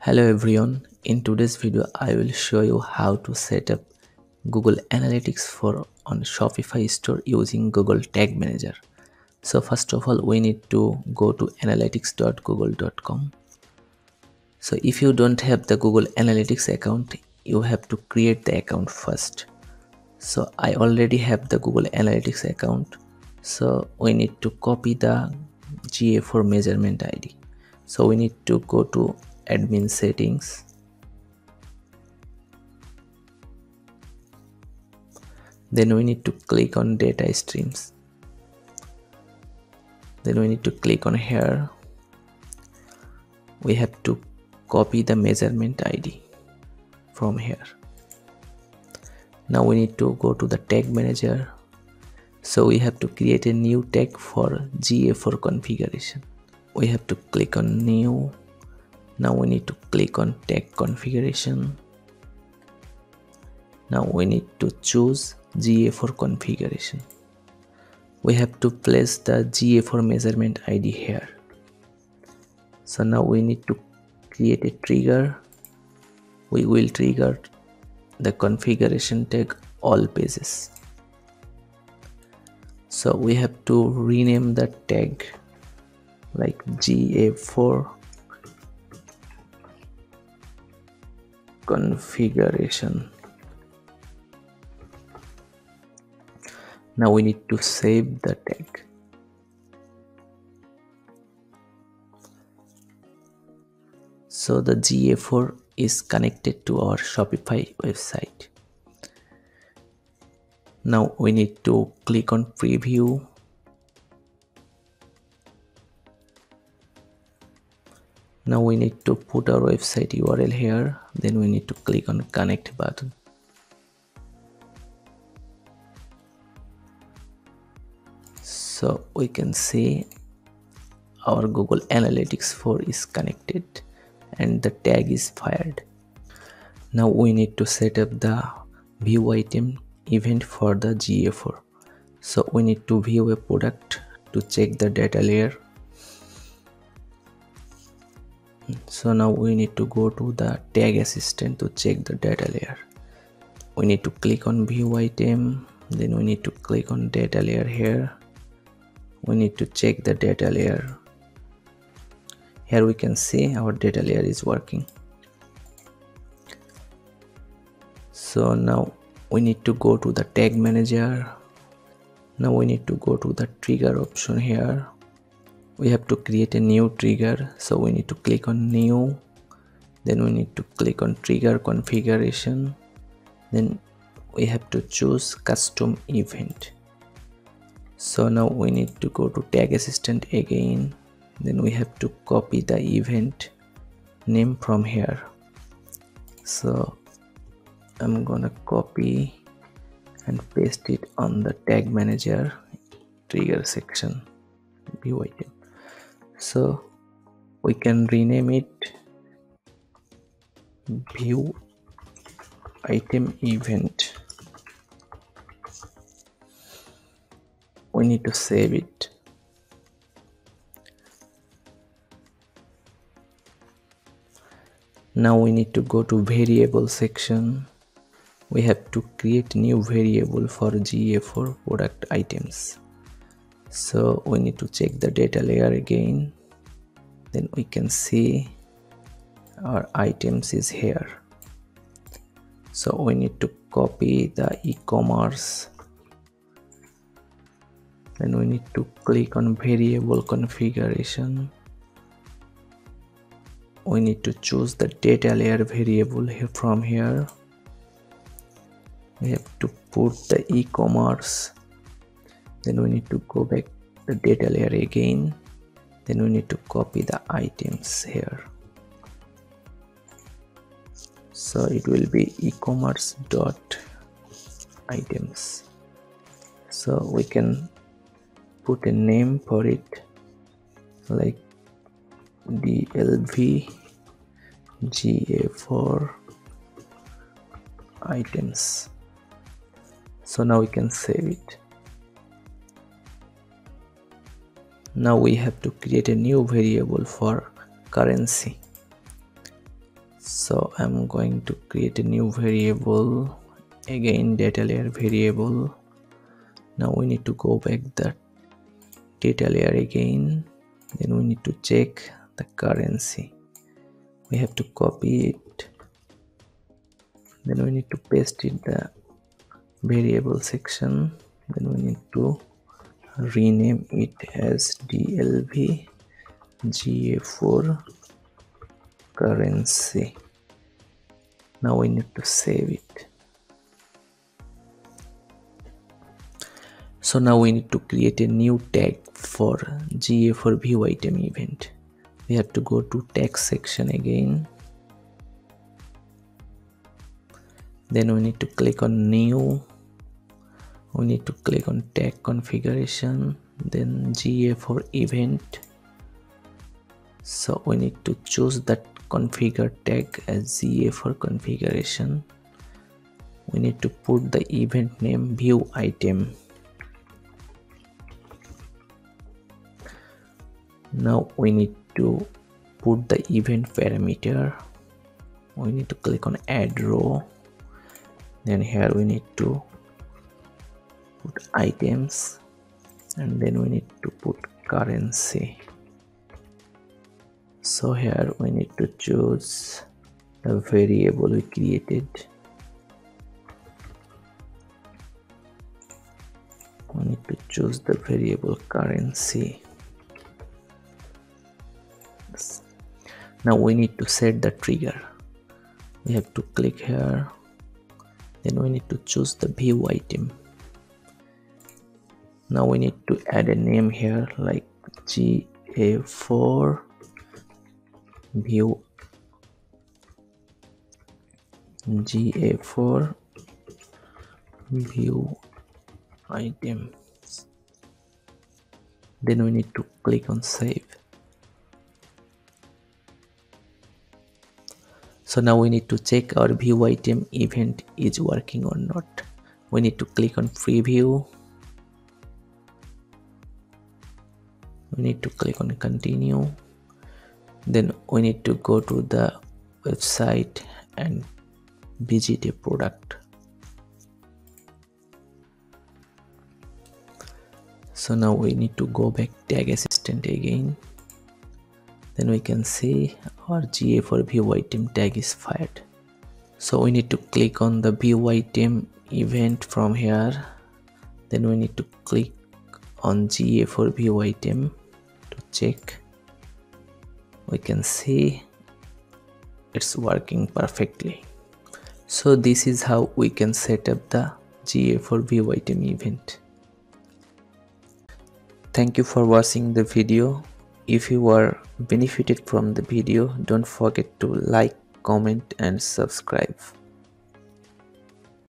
Hello everyone, in today's video I will show you how to set up Google Analytics 4 on Shopify store using Google Tag Manager. So first of all we need to go to analytics.google.com. So if you don't have the Google Analytics account, you have to create the account first. So I already have the Google Analytics account. So we need to copy the GA4 measurement ID. So we need to go to admin settings. Then we need to click on data streams. Then we need to click on here. We have to copy the measurement id from here. Now we need to go to the tag manager. So we have to create a new tag for ga4 configuration. We have to click on new now we need to click on tag configuration. Now we need to choose GA4 configuration. We have to place the GA4 measurement ID here. So now we need to create a trigger. We will trigger the configuration tag all pages. So we have to rename the tag like GA4 configuration. Now we need to save the tag. So the GA4 is connected to our Shopify website. Now we need to click on preview now we need to put our website url here. Then we need to click on connect button. So we can see our google analytics 4 is connected and the tag is fired. Now we need to set up the view item event for the ga4 so we need to view a product to check the data layer so now we need to go to the tag assistant to check the data layer. We need to click on view item then we need to click on data layer here. We need to check the data layer. Here we can see our data layer is working. So now we need to go to the tag manager. Now we need to go to the trigger option here we have to create a new trigger so we need to click on new. Then we need to click on trigger configuration. Then we have to choose custom event. So now we need to go to tag assistant again. Then we have to copy the event name from here. So i'm gonna copy and paste it on the tag manager trigger section view item so we can rename it view item event. We need to save it. Now we need to go to variable section. We have to create new variable for ga4 product items so we need to check the data layer again. Then we can see our items is here. So we need to copy the e-commerce. Then we need to click on variable configuration. We need to choose the data layer variable here from here. We have to put the e-commerce then we need to go back the data layer again. Then we need to copy the items here. So it will be e-commerce dot items. So we can put a name for it like dlv ga4 items. So now we can save it now we have to create a new variable for currency. So i'm going to create a new variable. Again data layer variable. Now we need to go back the data layer again. Then we need to check the currency. We have to copy it. Then we need to paste it the variable section. Then we need to rename it as dlv ga4 currency. Now we need to save it. So now we need to create a new tag for ga4 view item event. We have to go to text section again. Then we need to click on new we need to click on tag configuration then ga4 event. So we need to choose that configure tag as ga4 configuration. We need to put the event name view item. Now we need to put the event parameter. We need to click on add row. Then here we need to put items and then we need to put currency. So here we need to choose the variable we created. We need to choose the variable currency. Now we need to set the trigger. We have to click here. Then we need to choose the view item now we need to add a name here like ga4 view. Ga4 view item then we need to click on save. So now we need to check our view item event is working or not. We need to click on preview we need to click on continue. Then we need to go to the website and visit a product. So now we need to go back tag assistant again. Then we can see our ga4 view item tag is fired. So we need to click on the view item event from here. Then we need to click on ga4 view item check. We can see it's working perfectly. So this is how we can set up the ga4 view item event. Thank you for watching the video. If you were benefited from the video don't forget to like comment and subscribe